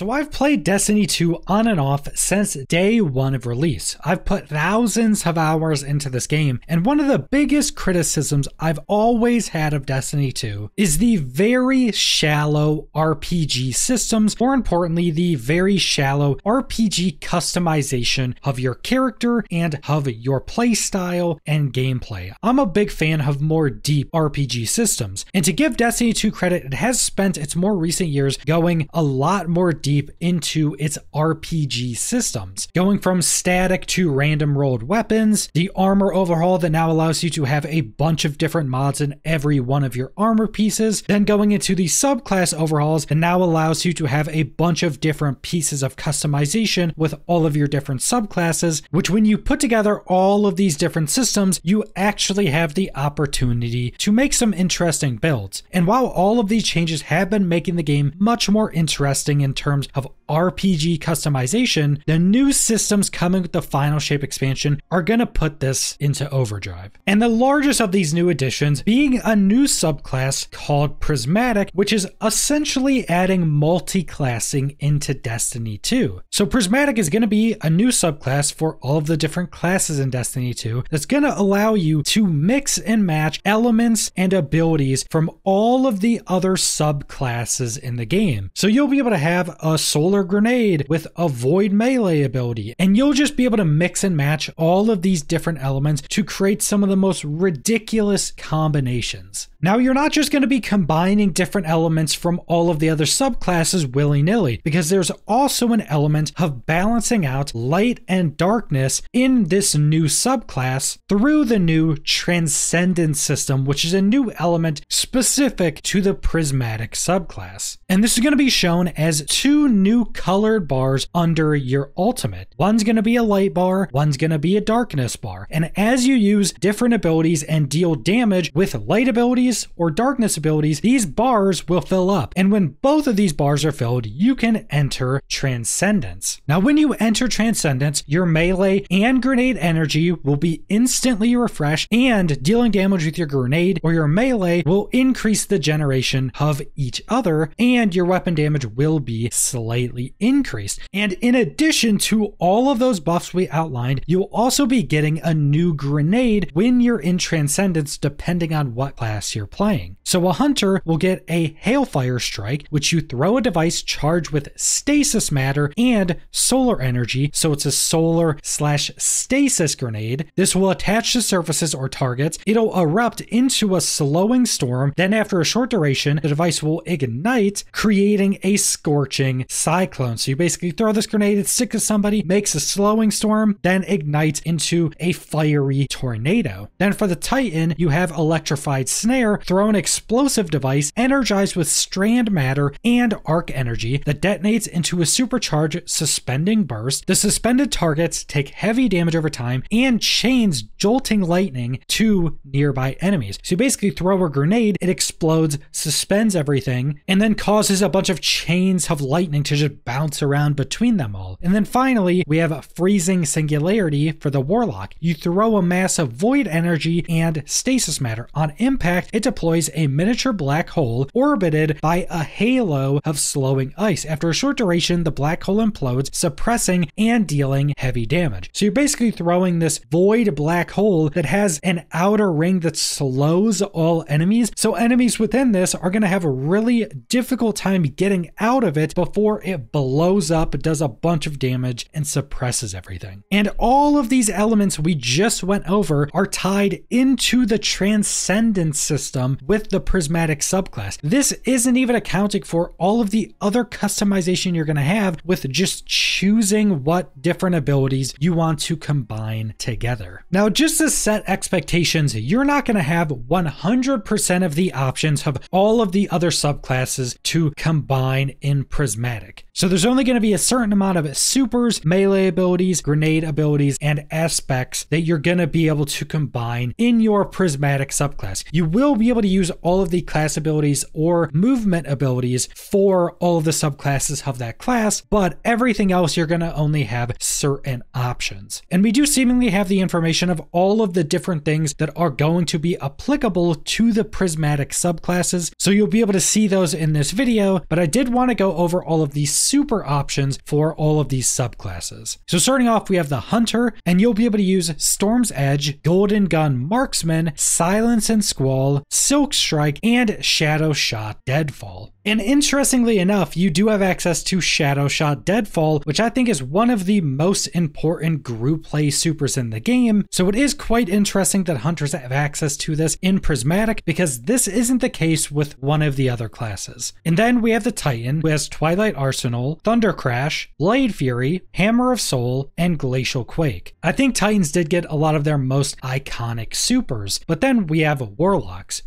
So I've played Destiny 2 on and off since day one of release. I've put thousands of hours into this game, and one of the biggest criticisms I've always had of Destiny 2 is the very shallow RPG systems, more importantly, the very shallow RPG customization of your character and of your playstyle and gameplay. I'm a big fan of more deep RPG systems, and to give Destiny 2 credit, it has spent its more recent years going a lot more deep into its RPG systems, going from static to random rolled weapons, the armor overhaul that now allows you to have a bunch of different mods in every one of your armor pieces, then going into the subclass overhauls that now allows you to have a bunch of different pieces of customization with all of your different subclasses, which when you put together all of these different systems, you actually have the opportunity to make some interesting builds. And while all of these changes have been making the game much more interesting in terms terms of RPG customization, the new systems coming with the Final Shape expansion are going to put this into overdrive. And the largest of these new additions being a new subclass called Prismatic, which is essentially adding multi-classing into Destiny 2. So Prismatic is going to be a new subclass for all of the different classes in Destiny 2 that's going to allow you to mix and match elements and abilities from all of the other subclasses in the game. So you'll be able to have a solar grenade with a void melee ability. And you'll just be able to mix and match all of these different elements to create some of the most ridiculous combinations. Now, you're not just going to be combining different elements from all of the other subclasses willy nilly, because there's also an element of balancing out light and darkness in this new subclass through the new Transcendence system, which is a new element specific to the Prismatic subclass. And this is going to be shown as two new colored bars under your ultimate. One's going to be a light bar, one's going to be a darkness bar. And as you use different abilities and deal damage with light abilities or darkness abilities, these bars will fill up. And when both of these bars are filled, you can enter Transcendence. Now, when you enter Transcendence, your melee and grenade energy will be instantly refreshed, and dealing damage with your grenade or your melee will increase the generation of each other, and your weapon damage will be slightly increased. And in addition to all of those buffs we outlined, you'll also be getting a new grenade when you're in Transcendence, depending on what class you're playing. So a hunter will get a Hailfire Spike, which you throw a device charged with stasis matter and solar energy, so it's a solar slash stasis grenade. This will attach to surfaces or targets. It'll erupt into a slowing storm. Then, after a short duration, the device will ignite, creating a scorching cyclone. So you basically throw this grenade, it sticks to somebody, makes a slowing storm, then ignites into a fiery tornado. Then for the Titan, you have electrified snare, throw an explosive device energized with strand matter and arc energy that detonates into a supercharged suspending burst. The suspended targets take heavy damage over time and chains jolting lightning to nearby enemies. So you basically throw a grenade, it explodes, suspends everything, and then causes a bunch of chains of lightning to just bounce around between them all. And then finally, we have a freezing singularity for the Warlock. You throw a mass of void energy and stasis matter. On impact, it deploys a miniature black hole orbited by a halo of slowing ice. After a short duration, the black hole implodes, suppressing and dealing heavy damage. So you're basically throwing this void black hole that has an outer ring that slows all enemies. So enemies within this are going to have a really difficult time getting out of it before it blows up, does a bunch of damage, and suppresses everything. And all of these elements we just went over are tied into the Transcendence system with the Prismatic subclass. This isn't even accounting for all of the other customization you're going to have with just choosing what different abilities you want to combine together. Now, just to set expectations, you're not going to have 100% of the options of all of the other subclasses to combine in Prismatic. So there's only going to be a certain amount of supers, melee abilities, grenade abilities, and aspects that you're going to be able to combine in your Prismatic subclass. You will be able to use all of the class abilities or movement abilities for all of the subclasses of that class, but everything else you're going to only have certain options. And we do seemingly have the information of all of the different things that are going to be applicable to the prismatic subclasses, so you'll be able to see those in this video, but I did want to go over all of the super options for all of these subclasses. So starting off, we have the Hunter, and you'll be able to use Storm's Edge, Golden Gun Marksman, Silence and Squall, Silk Strike, and Shadow Shot Deadfall. And interestingly enough, you do have access to Shadow Shot Deadfall, which I think is one of the most important group play supers in the game. So it is quite interesting that hunters have access to this in Prismatic because this isn't the case with one of the other classes. And then we have the Titan, who has Twilight Arsenal, Thunder Crash, Blade Fury, Hammer of Sol, and Glacial Quake. I think Titans did get a lot of their most iconic supers, but then we have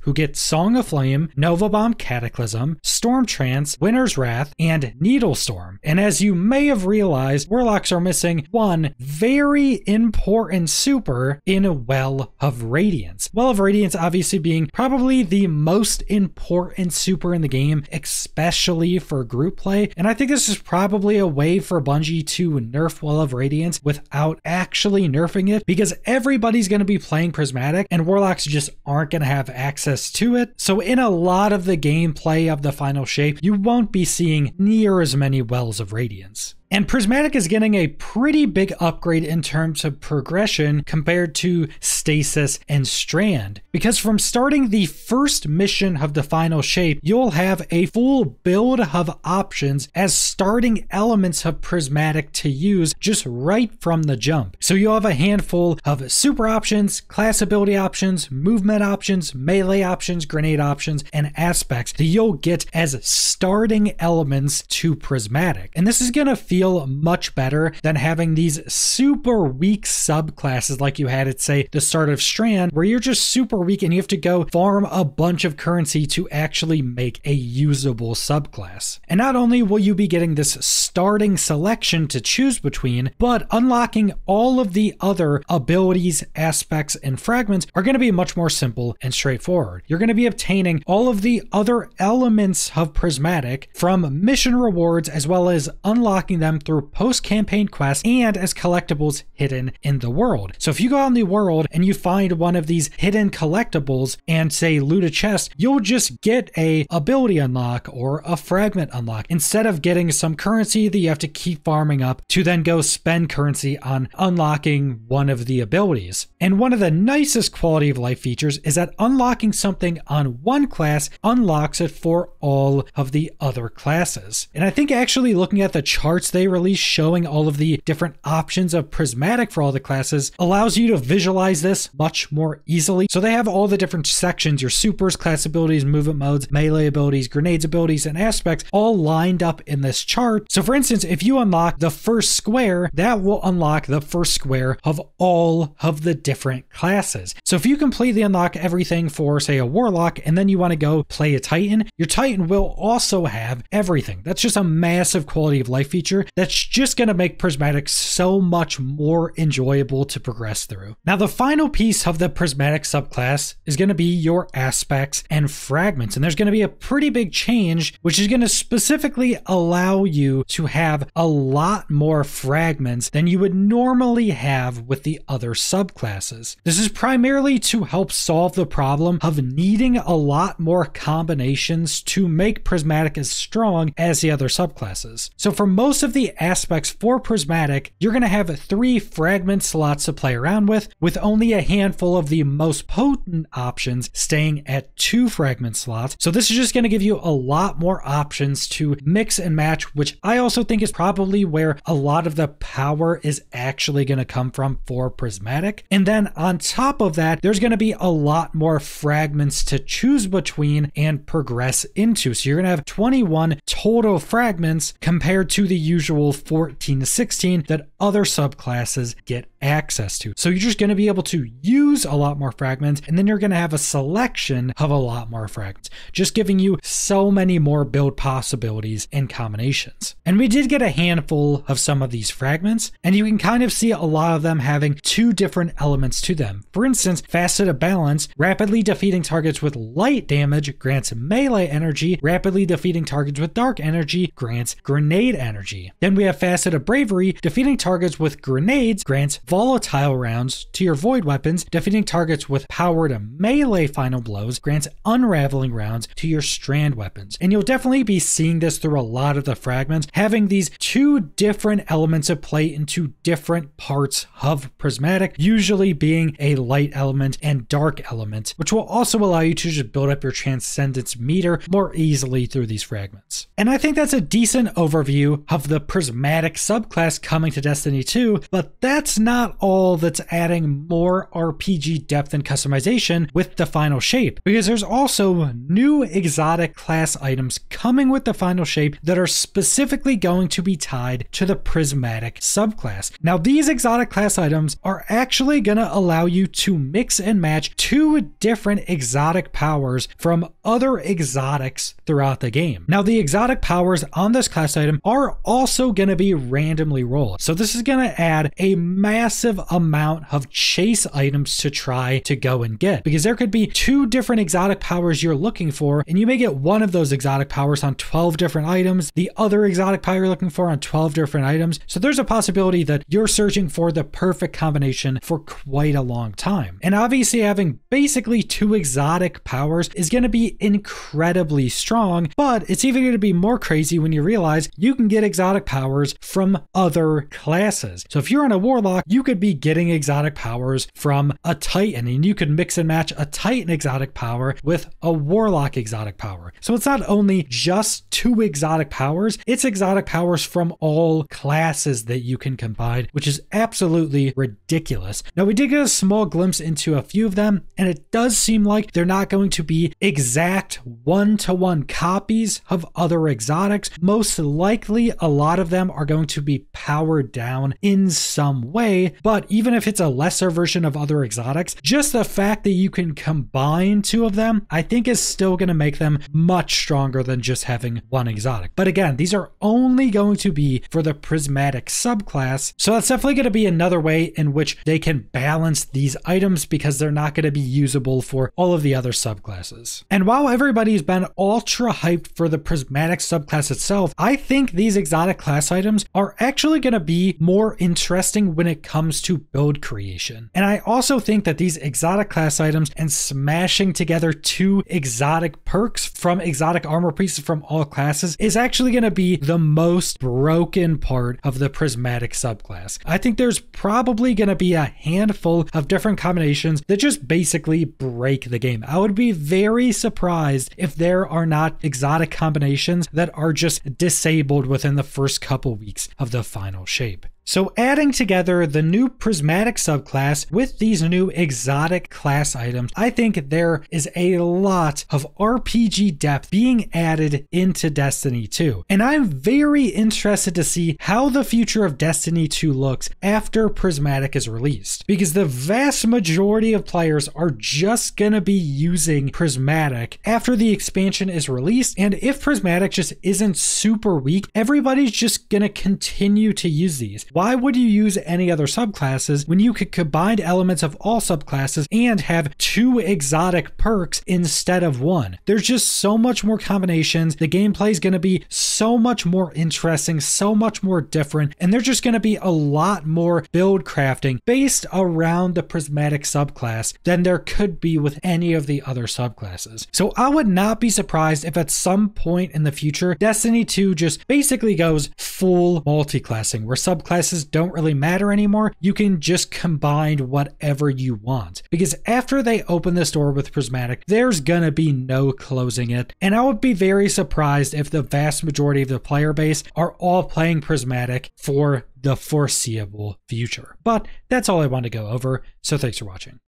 Who get Song of Flame, Nova Bomb Cataclysm, Storm Trance, Winter's Wrath, and Needle Storm. And as you may have realized, Warlocks are missing one very important super in Well of Radiance. Well of Radiance obviously being probably the most important super in the game, especially for group play. And I think this is probably a way for Bungie to nerf Well of Radiance without actually nerfing it because everybody's going to be playing Prismatic and Warlocks just aren't going to have access to it. So in a lot of the gameplay of the final shape, you won't be seeing near as many wells of radiance. And Prismatic is getting a pretty big upgrade in terms of progression compared to Stasis and Strand. Because from starting the first mission of the final shape, you'll have a full build of options as starting elements of Prismatic to use just right from the jump. So you'll have a handful of super options, class ability options, movement options, melee options, grenade options, and aspects that you'll get as starting elements to Prismatic. And this is going to feel feel much better than having these super weak subclasses like you had at, say, the start of Strand, where you're just super weak and you have to go farm a bunch of currency to actually make a usable subclass. And not only will you be getting this starting selection to choose between, but unlocking all of the other abilities, aspects, and fragments are going to be much more simple and straightforward. You're going to be obtaining all of the other elements of Prismatic from mission rewards as well as unlocking them them through post campaign quests and as collectibles hidden in the world. So if you go out in the world and you find one of these hidden collectibles and say loot a chest, you'll just get a ability unlock or a fragment unlock instead of getting some currency that you have to keep farming up to then go spend currency on unlocking one of the abilities. And one of the nicest quality of life features is that unlocking something on one class unlocks it for all of the other classes. And I think actually looking at the charts they release showing all of the different options of Prismatic for all the classes allows you to visualize this much more easily. So they have all the different sections, your supers, class abilities, movement modes, melee abilities, grenades abilities, and aspects all lined up in this chart. So for instance, if you unlock the first square, that will unlock the first square of all of the different classes. So if you completely unlock everything for say a warlock and then you want to go play a titan, your titan will also have everything. That's just a massive quality of life feature that's just going to make Prismatic so much more enjoyable to progress through. Now, the final piece of the Prismatic subclass is going to be your aspects and fragments, and there's going to be a pretty big change, which is going to specifically allow you to have a lot more fragments than you would normally have with the other subclasses. This is primarily to help solve the problem of needing a lot more combinations to make Prismatic as strong as the other subclasses. So, for most of the aspects for Prismatic, you're going to have three fragment slots to play around with, with only a handful of the most potent options staying at two fragment slots. So this is just going to give you a lot more options to mix and match, which I also think is probably where a lot of the power is actually going to come from for Prismatic. And then on top of that, there's going to be a lot more fragments to choose between and progress into. So you're going to have 21 total fragments compared to the usual 14 to 16 that other subclasses get access to. So you're just going to be able to use a lot more fragments, and then you're going to have a selection of a lot more fragments, just giving you so many more build possibilities and combinations. And we did get a handful of some of these fragments, and you can kind of see a lot of them having two different elements to them. For instance, Facet of Balance, rapidly defeating targets with light damage grants melee energy, rapidly defeating targets with dark energy grants grenade energy. Then we have Facet of Bravery, defeating targets with grenades grants volatile rounds to your void weapons, defeating targets with power to melee final blows grants unraveling rounds to your strand weapons. And you'll definitely be seeing this through a lot of the fragments, having these two different elements of play into different parts of Prismatic, usually being a light element and dark element, which will also allow you to just build up your transcendence meter more easily through these fragments. And I think that's a decent overview of the Prismatic subclass coming to Destiny 2, but that's not all that's adding more RPG depth and customization with the final shape, because there's also new exotic class items coming with the final shape that are specifically going to be tied to the Prismatic subclass. Now, these exotic class items are actually going to allow you to mix and match two different exotic powers from other exotics throughout the game. Now, the exotic powers on this class item are also going to be randomly rolled. So, this is going to add a massive amount of chase items to try to go and get because there could be two different exotic powers you're looking for, and you may get one of those exotic powers on 12 different items, the other exotic power you're looking for on 12 different items. So, there's a possibility that you're searching for the perfect combination for quite a long time. And obviously, having basically two exotic powers is going to be incredibly strong, but it's even going to be more crazy when you realize you can get exotic powers from other classes. So if you're on a warlock, you could be getting exotic powers from a titan, and you could mix and match a titan exotic power with a warlock exotic power. So it's not only just two exotic powers, it's exotic powers from all classes that you can combine, which is absolutely ridiculous. Now, we did get a small glimpse into a few of them, and it does seem like they're not going to be exact one to one copies of other exotics. Most likely, a lot of them are going to be powered down in some way, but even if it's a lesser version of other exotics, just the fact that you can combine two of them, I think is still going to make them much stronger than just having one exotic. But again, these are only going to be for the prismatic subclass, so that's definitely going to be another way in which they can balance these items because they're not going to be usable for all of the other subclasses. And while everybody's been ultra hyped for the prismatic subclass itself, I think these exotic class items are actually going to be more interesting when it comes to build creation. And I also think that these exotic class items and smashing together two exotic perks from exotic armor pieces from all classes is actually going to be the most broken part of the prismatic subclass. I think there's probably going to be a handful of different combinations that just basically break the game. I would be very surprised if there are not exotic combinations that are just disabled within the first couple weeks of the final shape. So adding together the new prismatic subclass with these new exotic class items, I think there is a lot of RPG depth being added into Destiny 2. And I'm very interested to see how the future of Destiny 2 looks after prismatic is released. Because the vast majority of players are just gonna be using prismatic after the expansion is released. And if prismatic just isn't super weak, everybody's just gonna continue to use these. Why would you use any other subclasses when you could combine elements of all subclasses and have two exotic perks instead of one? There's just so much more combinations. The gameplay is going to be so much more interesting, so much more different, and there's just going to be a lot more build crafting based around the prismatic subclass than there could be with any of the other subclasses. So I would not be surprised if at some point in the future, Destiny 2 just basically goes full multi-classing, where subclasses classes don't really matter anymore. You can just combine whatever you want. Because after they open this door with Prismatic, there's gonna be no closing it. And I would be very surprised if the vast majority of the player base are all playing Prismatic for the foreseeable future. But that's all I want to go over, so thanks for watching.